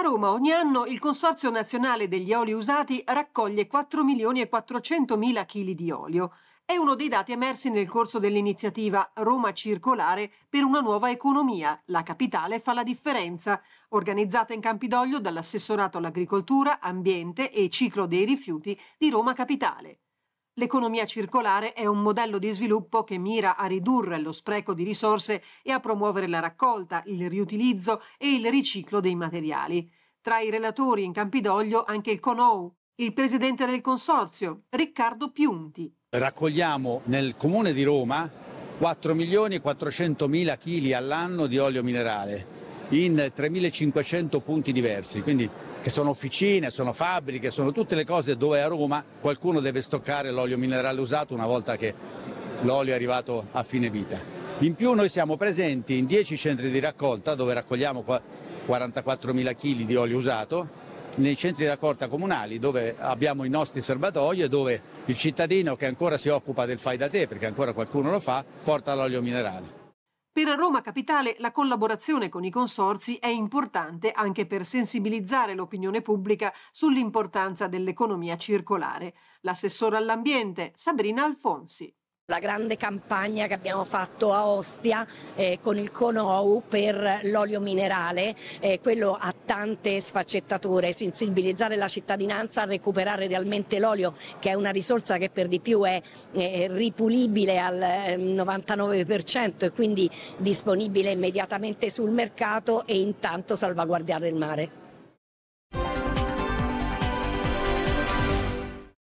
A Roma ogni anno il Consorzio Nazionale degli Oli Usati raccoglie 4 milioni e 400 mila chili di olio. È uno dei dati emersi nel corso dell'iniziativa Roma Circolare per una nuova economia. La capitale fa la differenza, organizzata in Campidoglio dall'assessorato all'agricoltura, ambiente e ciclo dei rifiuti di Roma Capitale. L'economia circolare è un modello di sviluppo che mira a ridurre lo spreco di risorse e a promuovere la raccolta, il riutilizzo e il riciclo dei materiali. Tra i relatori in Campidoglio anche il CONOU, il presidente del consorzio, Riccardo Piunti. Raccogliamo nel comune di Roma 4 milioni e 400 mila chili all'anno di olio minerale in 3.500 punti diversi, quindi che sono officine, sono fabbriche, sono tutte le cose dove a Roma qualcuno deve stoccare l'olio minerale usato una volta che l'olio è arrivato a fine vita. In più noi siamo presenti in 10 centri di raccolta dove raccogliamo 44.000 kg di olio usato, nei centri di raccolta comunali dove abbiamo i nostri serbatoi e dove il cittadino che ancora si occupa del fai da te, perché ancora qualcuno lo fa, porta l'olio minerale. Per Roma Capitale la collaborazione con i consorzi è importante anche per sensibilizzare l'opinione pubblica sull'importanza dell'economia circolare. L'assessore all'ambiente Sabrina Alfonsi la grande campagna che abbiamo fatto a Ostia eh, con il CONOU per l'olio minerale, eh, quello ha tante sfaccettature, sensibilizzare la cittadinanza a recuperare realmente l'olio che è una risorsa che per di più è eh, ripulibile al 99% eh, e quindi disponibile immediatamente sul mercato e intanto salvaguardare il mare.